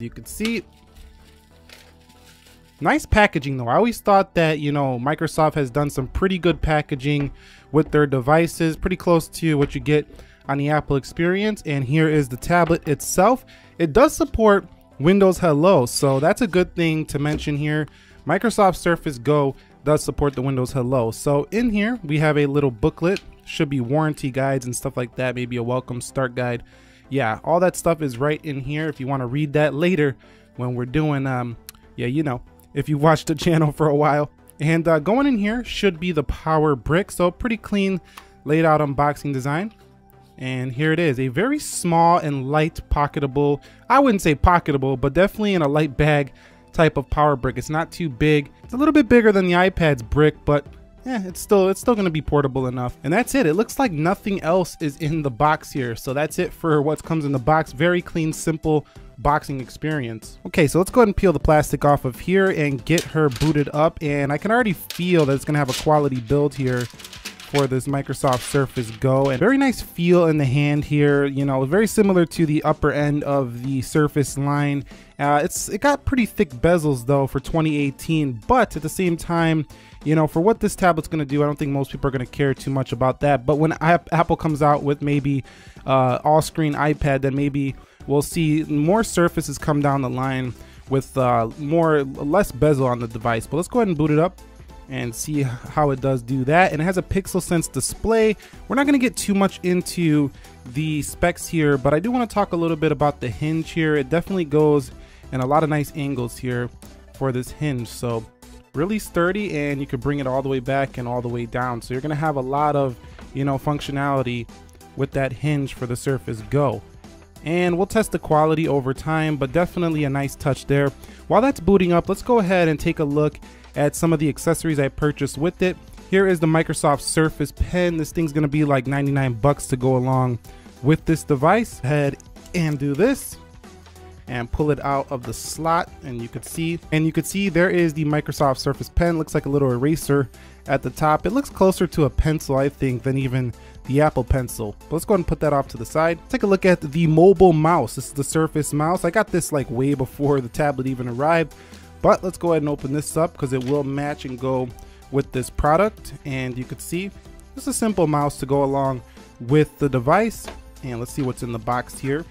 You can see Nice packaging though. I always thought that, you know, Microsoft has done some pretty good packaging with their devices, pretty close to what you get on the Apple experience. And here is the tablet itself. It does support Windows Hello, so that's a good thing to mention here. Microsoft Surface Go does support the Windows Hello. So in here, we have a little booklet, should be warranty guides and stuff like that, maybe a welcome start guide. Yeah, all that stuff is right in here if you want to read that later when we're doing, um, yeah, you know, if you've watched the channel for a while. And uh, going in here should be the power brick. So pretty clean laid out unboxing design. And here it is, a very small and light pocketable, I wouldn't say pocketable, but definitely in a light bag type of power brick. It's not too big. It's a little bit bigger than the iPad's brick, but yeah, it's still it's still gonna be portable enough. And that's it. It looks like nothing else is in the box here. So that's it for what comes in the box. Very clean, simple boxing experience. Okay, so let's go ahead and peel the plastic off of here and get her booted up. And I can already feel that it's gonna have a quality build here for this Microsoft Surface Go and very nice feel in the hand here you know very similar to the upper end of the Surface line. Uh, it's it got pretty thick bezels though for 2018 but at the same time you know for what this tablet's gonna do I don't think most people are gonna care too much about that but when Apple comes out with maybe uh, all screen iPad then maybe we'll see more surfaces come down the line with uh, more less bezel on the device but let's go ahead and boot it up and see how it does do that. And it has a PixelSense display. We're not going to get too much into the specs here, but I do want to talk a little bit about the hinge here. It definitely goes in a lot of nice angles here for this hinge. So really sturdy and you can bring it all the way back and all the way down. So you're going to have a lot of, you know, functionality with that hinge for the Surface Go. And we'll test the quality over time, but definitely a nice touch there. While that's booting up, let's go ahead and take a look at some of the accessories I purchased with it. Here is the Microsoft Surface Pen. This thing's gonna be like 99 bucks to go along with this device. Head and do this and pull it out of the slot and you could see and you could see there is the Microsoft Surface Pen. Looks like a little eraser at the top. It looks closer to a pencil I think than even the Apple Pencil. But let's go ahead and put that off to the side. Take a look at the mobile mouse. This is the Surface mouse. I got this like way before the tablet even arrived but let's go ahead and open this up because it will match and go with this product. And you can see just a simple mouse to go along with the device. And let's see what's in the box here.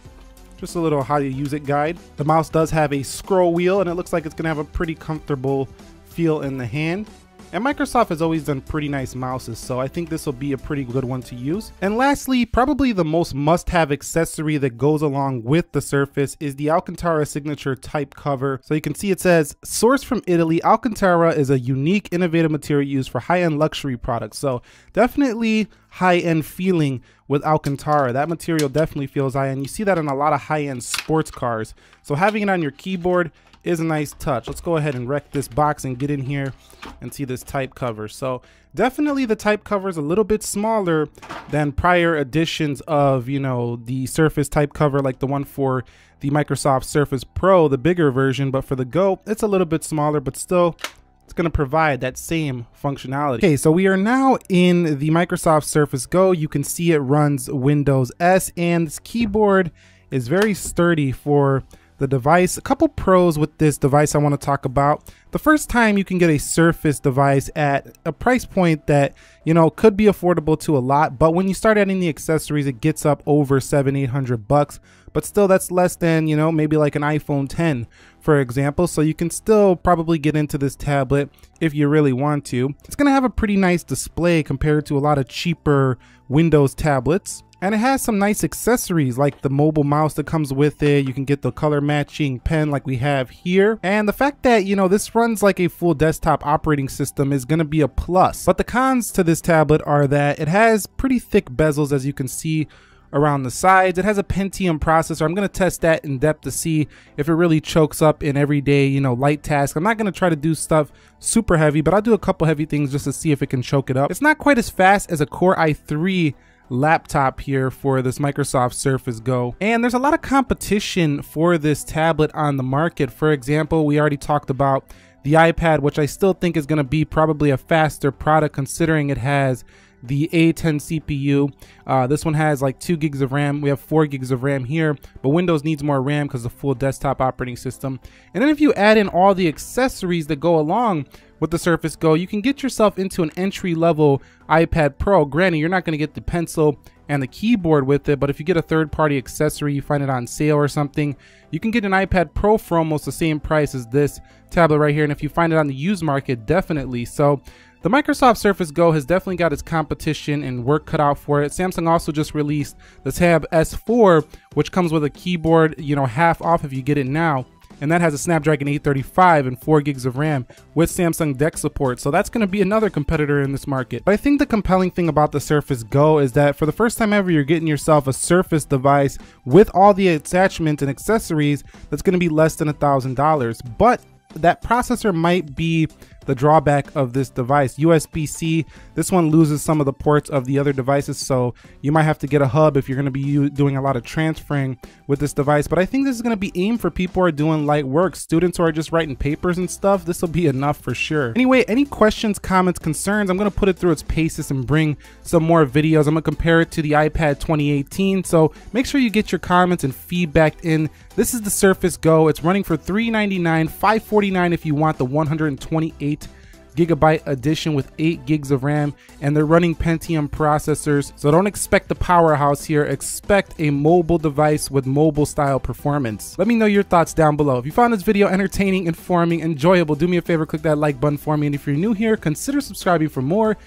Just a little how to use it guide. The mouse does have a scroll wheel and it looks like it's gonna have a pretty comfortable feel in the hand. And Microsoft has always done pretty nice mouses, so I think this will be a pretty good one to use. And lastly, probably the most must-have accessory that goes along with the Surface is the Alcantara signature type cover. So you can see it says, sourced from Italy, Alcantara is a unique, innovative material used for high-end luxury products. So definitely high-end feeling with Alcantara. That material definitely feels high-end. You see that in a lot of high-end sports cars. So having it on your keyboard is a nice touch. Let's go ahead and wreck this box and get in here and see this type cover. So definitely the type cover is a little bit smaller than prior editions of, you know, the Surface type cover like the one for the Microsoft Surface Pro, the bigger version. But for the Go, it's a little bit smaller, but still it's going to provide that same functionality. Okay, so we are now in the Microsoft Surface Go. You can see it runs Windows S and this keyboard is very sturdy for the device. A couple pros with this device I want to talk about. The first time you can get a Surface device at a price point that, you know, could be affordable to a lot, but when you start adding the accessories, it gets up over seven, eight hundred bucks. But still, that's less than, you know, maybe like an iPhone 10, for example. So you can still probably get into this tablet if you really want to. It's going to have a pretty nice display compared to a lot of cheaper Windows tablets. And it has some nice accessories like the mobile mouse that comes with it. You can get the color matching pen like we have here. And the fact that, you know, this runs like a full desktop operating system is going to be a plus. But the cons to this tablet are that it has pretty thick bezels as you can see around the sides. It has a Pentium processor. I'm going to test that in depth to see if it really chokes up in everyday, you know, light tasks. I'm not going to try to do stuff super heavy, but I'll do a couple heavy things just to see if it can choke it up. It's not quite as fast as a Core i3 laptop here for this Microsoft Surface Go. And there's a lot of competition for this tablet on the market. For example, we already talked about the iPad, which I still think is going to be probably a faster product considering it has the A10 CPU. Uh, this one has like two gigs of RAM. We have four gigs of RAM here, but Windows needs more RAM because the full desktop operating system. And then if you add in all the accessories that go along with the Surface Go, you can get yourself into an entry level iPad Pro. Granted, you're not going to get the pencil and the keyboard with it, but if you get a third party accessory, you find it on sale or something, you can get an iPad Pro for almost the same price as this tablet right here. And if you find it on the used market, definitely. So the Microsoft Surface Go has definitely got its competition and work cut out for it. Samsung also just released the Tab S4, which comes with a keyboard, you know, half off if you get it now and that has a Snapdragon 835 and 4 gigs of RAM with Samsung DeX support, so that's going to be another competitor in this market. But I think the compelling thing about the Surface Go is that for the first time ever, you're getting yourself a Surface device with all the attachments and accessories that's going to be less than a $1,000. But that processor might be the drawback of this device. USB-C, this one loses some of the ports of the other devices, so you might have to get a hub if you're going to be doing a lot of transferring with this device. But I think this is going to be aimed for people who are doing light work, students who are just writing papers and stuff. This will be enough for sure. Anyway, any questions, comments, concerns, I'm going to put it through its paces and bring some more videos. I'm going to compare it to the iPad 2018, so make sure you get your comments and feedback in. This is the Surface Go. It's running for 399, 549 if you want the 128 8 gigabyte edition with 8 gigs of RAM and they're running Pentium processors. So don't expect the powerhouse here. Expect a mobile device with mobile style performance. Let me know your thoughts down below. If you found this video entertaining informing enjoyable do me a favor click that like button for me. And if you're new here consider subscribing for more